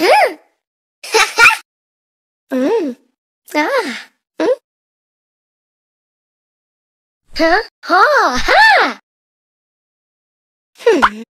Huh? mm. Ah. Mm. Huh? Ha! Ha! Hmm. ah!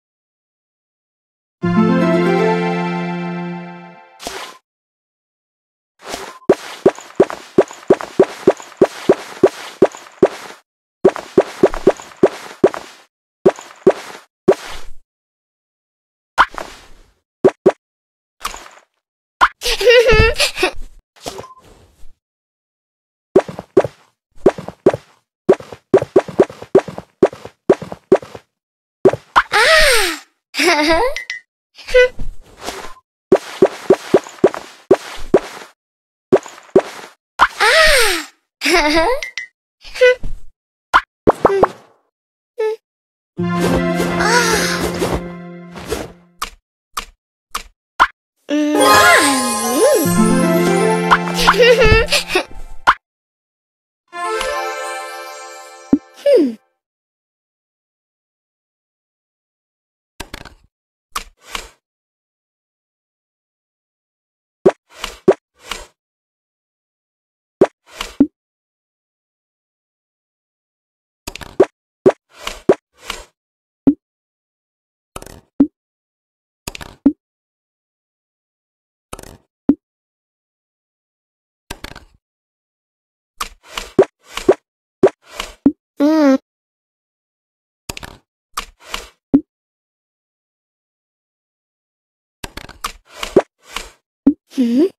ah! Hmm?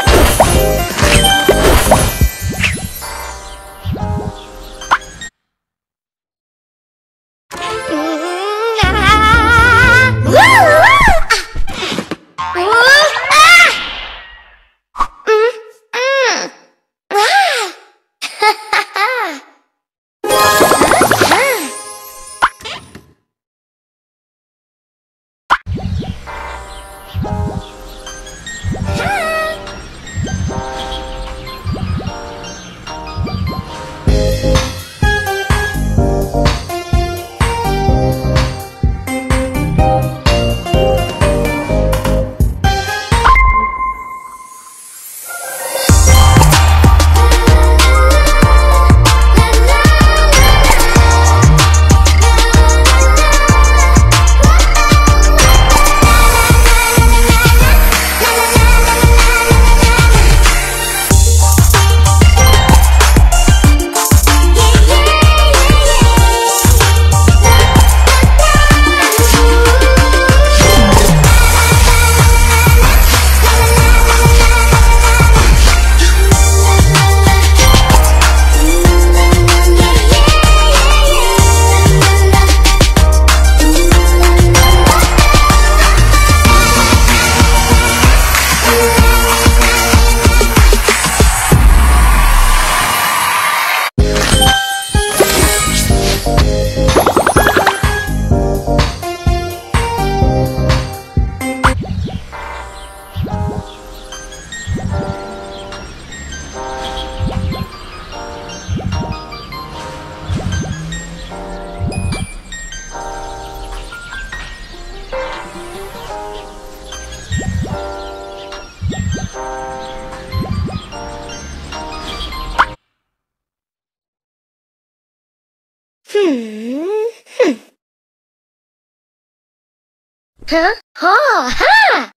Huh? Ha! Ha!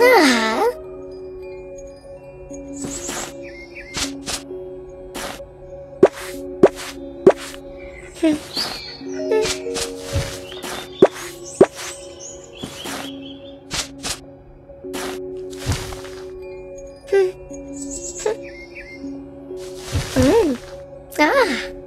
Ah. Hmm. Mm. Ah.